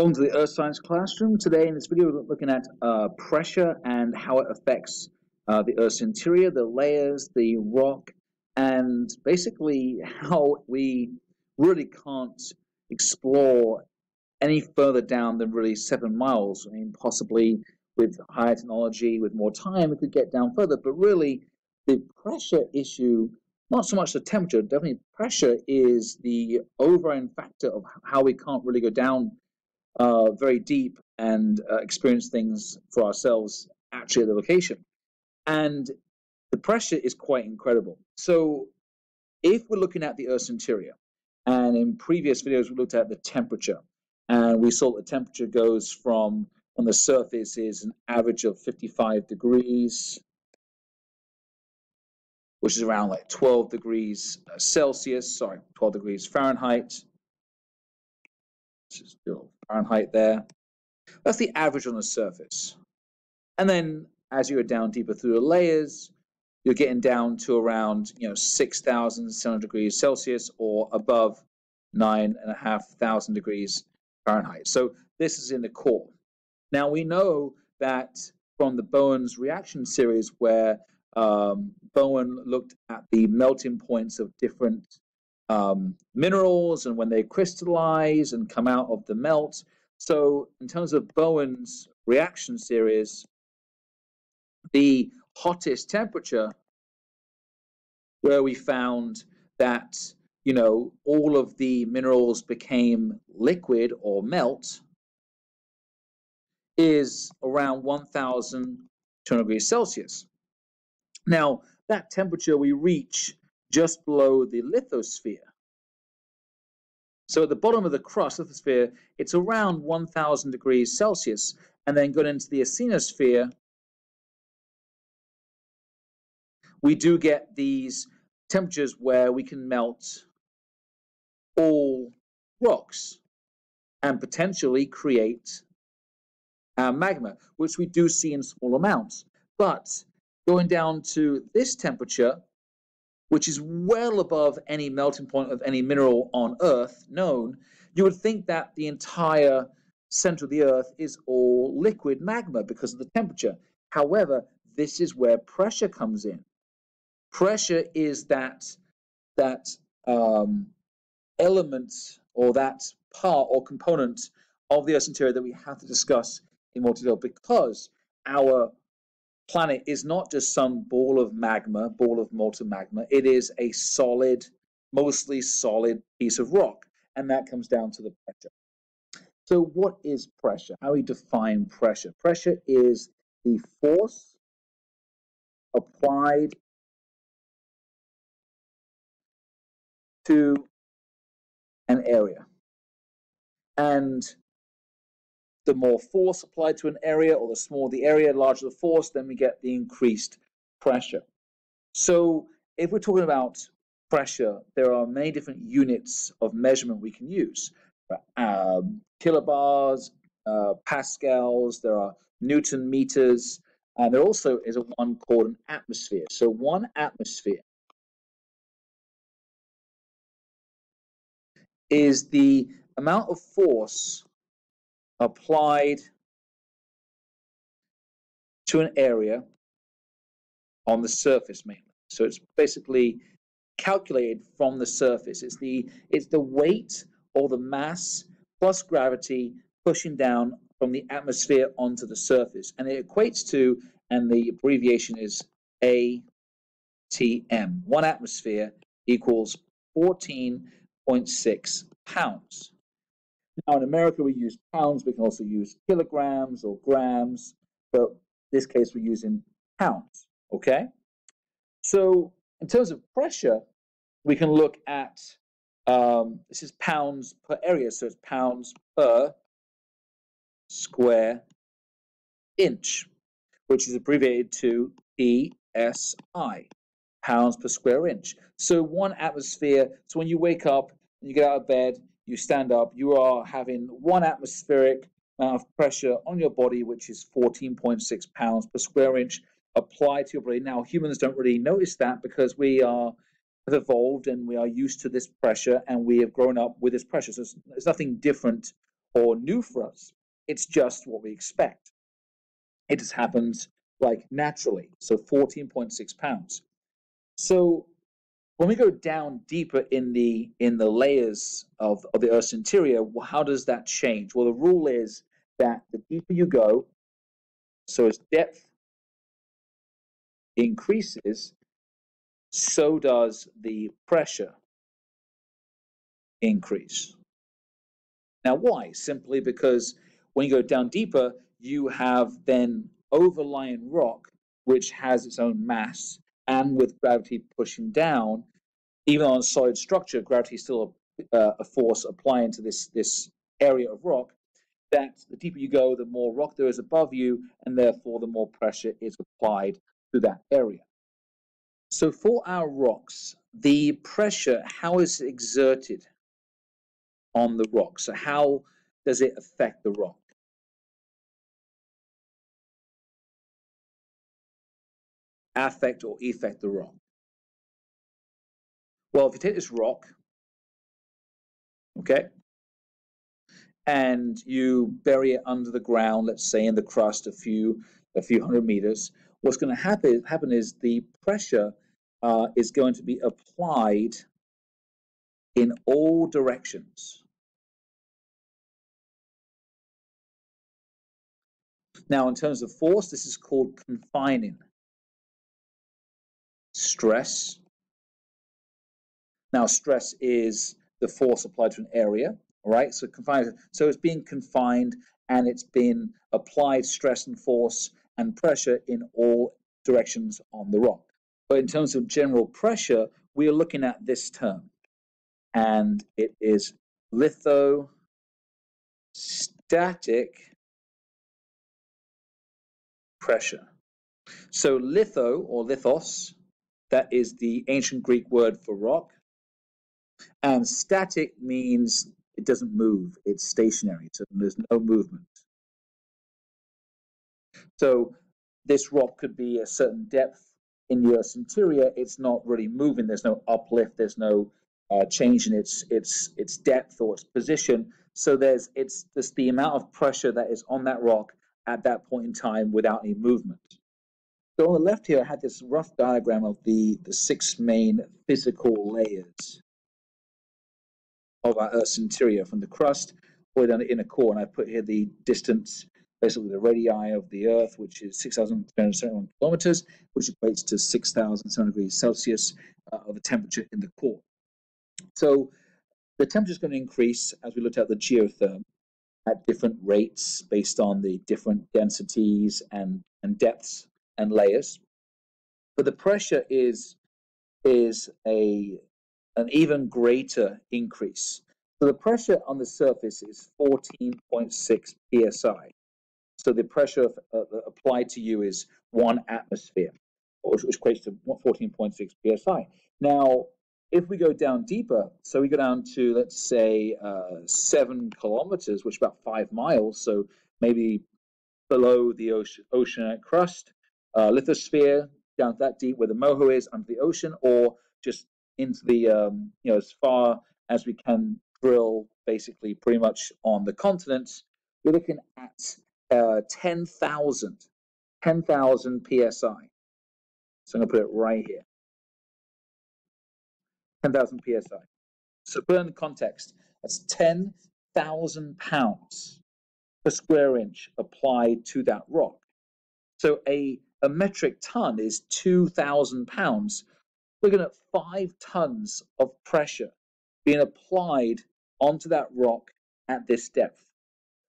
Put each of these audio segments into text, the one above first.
Welcome to the Earth Science Classroom. Today in this video we're looking at uh, pressure and how it affects uh, the Earth's interior, the layers, the rock, and basically how we really can't explore any further down than really seven miles. I mean, possibly with higher technology, with more time, we could get down further, but really the pressure issue, not so much the temperature, definitely pressure is the overriding factor of how we can't really go down uh, very deep and uh, experience things for ourselves actually at the location. And the pressure is quite incredible. So if we're looking at the Earth's interior, and in previous videos we looked at the temperature, and we saw the temperature goes from on the surface is an average of 55 degrees, which is around like 12 degrees uh, Celsius, sorry, 12 degrees Fahrenheit. This is still Fahrenheit there. That's the average on the surface. And then as you go down deeper through the layers, you're getting down to around you know 6,700 degrees Celsius or above nine and a half thousand degrees Fahrenheit. So this is in the core. Now we know that from the Bowen's reaction series, where um, Bowen looked at the melting points of different um, minerals and when they crystallize and come out of the melt. So, in terms of Bowen's reaction series, the hottest temperature where we found that you know all of the minerals became liquid or melt is around 1200 degrees celsius now that temperature we reach just below the lithosphere. So at the bottom of the crust, lithosphere, it's around 1000 degrees Celsius. And then going into the asthenosphere, we do get these temperatures where we can melt all rocks and potentially create uh, magma, which we do see in small amounts. But going down to this temperature, which is well above any melting point of any mineral on Earth known, you would think that the entire center of the Earth is all liquid magma because of the temperature. However, this is where pressure comes in. Pressure is that that um, element or that part or component of the Earth's interior that we have to discuss in more detail because our planet is not just some ball of magma, ball of molten magma. It is a solid, mostly solid piece of rock. And that comes down to the pressure. So, what is pressure? How we define pressure? Pressure is the force applied to an area. And the more force applied to an area, or the smaller the area, larger the force, then we get the increased pressure. So if we're talking about pressure, there are many different units of measurement we can use. Um, kilobars, uh, pascals, there are Newton meters, and there also is a one called an atmosphere. So one atmosphere is the amount of force applied to an area on the surface mainly. So it's basically calculated from the surface. It's the it's the weight or the mass plus gravity pushing down from the atmosphere onto the surface. And it equates to, and the abbreviation is ATM. One atmosphere equals 14.6 pounds. Now in America we use pounds, we can also use kilograms or grams, but in this case we're using pounds, okay? So in terms of pressure, we can look at, um, this is pounds per area, so it's pounds per square inch, which is abbreviated to PSI, pounds per square inch. So one atmosphere, so when you wake up and you get out of bed, you stand up, you are having one atmospheric amount of pressure on your body, which is 14.6 pounds per square inch applied to your body. Now, humans don't really notice that because we are have evolved and we are used to this pressure and we have grown up with this pressure. So it's, it's nothing different or new for us. It's just what we expect. It just happens like naturally. So 14.6 pounds. So when we go down deeper in the in the layers of, of the Earth's interior, how does that change? Well, the rule is that the deeper you go, so as depth increases, so does the pressure increase. Now, why? Simply because when you go down deeper, you have then overlying rock, which has its own mass, and with gravity pushing down, even on solid structure, gravity is still a, uh, a force applying to this, this area of rock. That the deeper you go, the more rock there is above you, and therefore the more pressure is applied to that area. So for our rocks, the pressure, how is it exerted on the rock? So how does it affect the rock? Affect or effect the rock? Well, if you take this rock, okay, and you bury it under the ground, let's say in the crust a few a few hundred meters, what's going to happen happen is the pressure uh, is going to be applied in all directions. Now, in terms of force, this is called confining. Stress. Now, stress is the force applied to an area, right? So confined. So it's being confined and it's been applied stress and force and pressure in all directions on the rock. But in terms of general pressure, we are looking at this term, and it is lithostatic pressure. So litho or lithos, that is the ancient Greek word for rock, and static means it doesn't move, it's stationary, so there's no movement. So this rock could be a certain depth in the Earth's interior. It's not really moving. There's no uplift. There's no uh, change in its its its depth or its position. So there's it's just the amount of pressure that is on that rock at that point in time without any movement. So on the left here, I had this rough diagram of the the six main physical layers of our Earth's interior, from the crust all the way down the inner core. And I put here the distance basically the radii of the Earth, which is 6,371 kilometers, which equates to 6,700 degrees Celsius uh, of the temperature in the core. So the temperature is going to increase as we looked at the geotherm at different rates based on the different densities and, and depths and layers. But the pressure is is a an even greater increase. So the pressure on the surface is 14.6 psi. So the pressure uh, applied to you is one atmosphere, which, which equates to 14.6 psi. Now, if we go down deeper, so we go down to, let's say, uh, seven kilometers, which is about five miles, so maybe below the ocean, oceanic crust, uh, lithosphere, down that deep where the moho is under the ocean, or just into the, um, you know, as far as we can drill basically pretty much on the continents, we're looking at uh, 10,000, 10,000 psi. So I'm going to put it right here. 10,000 psi. So in context, that's 10,000 pounds per square inch applied to that rock. So a, a metric ton is 2,000 pounds. We're looking at five tons of pressure being applied onto that rock at this depth.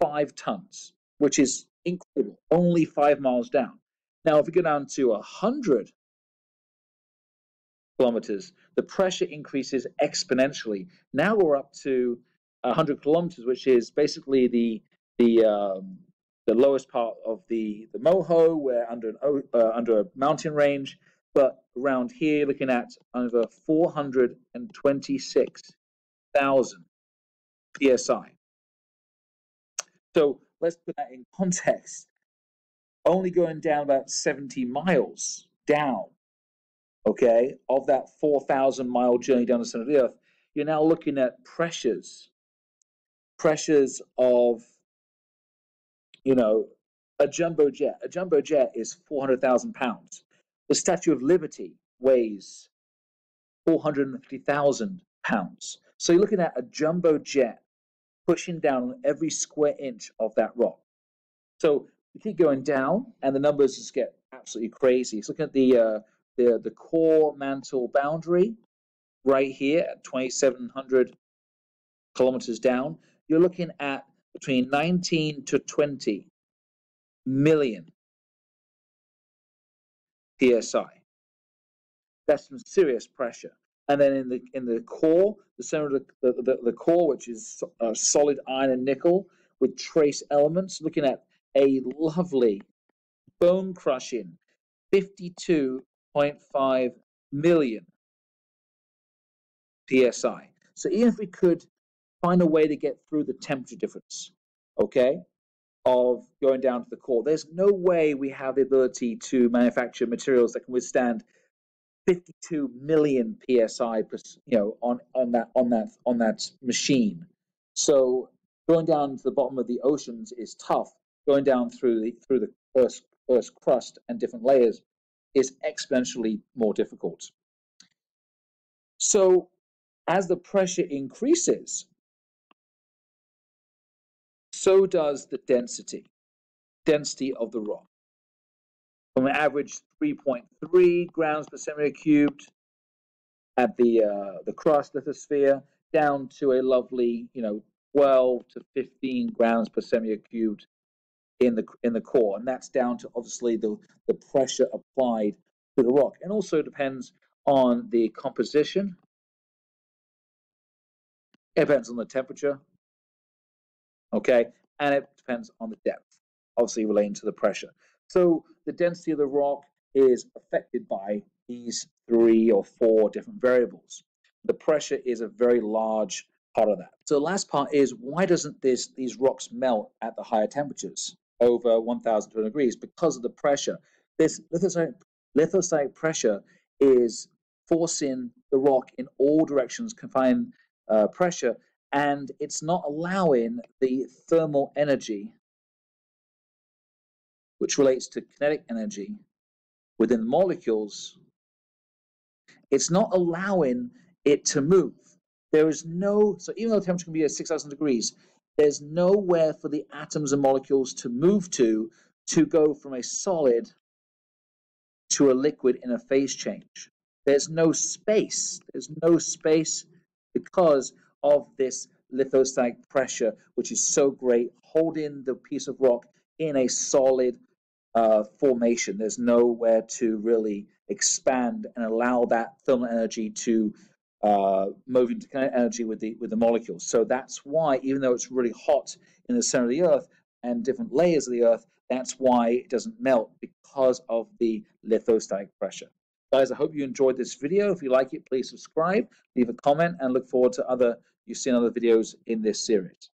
Five tons which is incredible, only five miles down. Now, if we go down to 100 kilometers, the pressure increases exponentially. Now we're up to 100 kilometers, which is basically the the um, the lowest part of the the Moho. We're under an uh, under a mountain range, but around here, looking at over 426,000 psi. So let's put that in context. Only going down about 70 miles down, okay, of that 4,000 mile journey down the center of the earth, you're now looking at pressures pressures of, you know, a jumbo jet. A jumbo jet is 400,000 pounds. The Statue of Liberty weighs 450,000 pounds. So you're looking at a jumbo jet pushing down on every square inch of that rock. So we keep going down, and the numbers just get absolutely crazy. So looking at the uh, the the core mantle boundary right here at 2,700 kilometers down, you're looking at between 19 to 20 million psi. That's some serious pressure. And then in the in the core, the center of the, the, the, core, which is uh, solid iron and nickel with trace elements, looking at a lovely bone crushing 52.5 million psi. So even if we could find a way to get through the temperature difference, okay, of going down to the core, there's no way we have the ability to manufacture materials that can withstand 52 million psi, you know, on on that on that on that machine. So going down to the bottom of the oceans is tough. Going down through the through the Earth's, Earth's crust and different layers is exponentially more difficult. So as the pressure increases, so does the density, density of the rock. From an average 3.3 grams per centimeter cubed at the uh, the crust lithosphere down to a lovely, you know, 12 to 15 grams per centimeter cubed in the in the core, and that's down to obviously the the pressure applied to the rock, and also depends on the composition. It depends on the temperature, okay, and it depends on the depth, obviously relating to the pressure. So the density of the rock is affected by these three or four different variables. The pressure is a very large part of that. So the last part is why doesn't this these rocks melt at the higher temperatures? over 1,200 degrees because of the pressure. This lithocyte, lithocyte pressure is forcing the rock in all directions, confined uh, pressure, and it's not allowing the thermal energy, which relates to kinetic energy within molecules, it's not allowing it to move. There is no, so even though the temperature can be at 6,000 degrees, there's nowhere for the atoms and molecules to move to to go from a solid to a liquid in a phase change. There's no space. There's no space because of this lithostatic pressure, which is so great, holding the piece of rock in a solid uh, formation. There's nowhere to really expand and allow that thermal energy to uh, moving to kinetic energy with the with the molecules. So that's why, even though it's really hot in the center of the Earth and different layers of the Earth, that's why it doesn't melt because of the lithostatic pressure. Guys, I hope you enjoyed this video. If you like it, please subscribe, leave a comment, and look forward to other you've seen other videos in this series.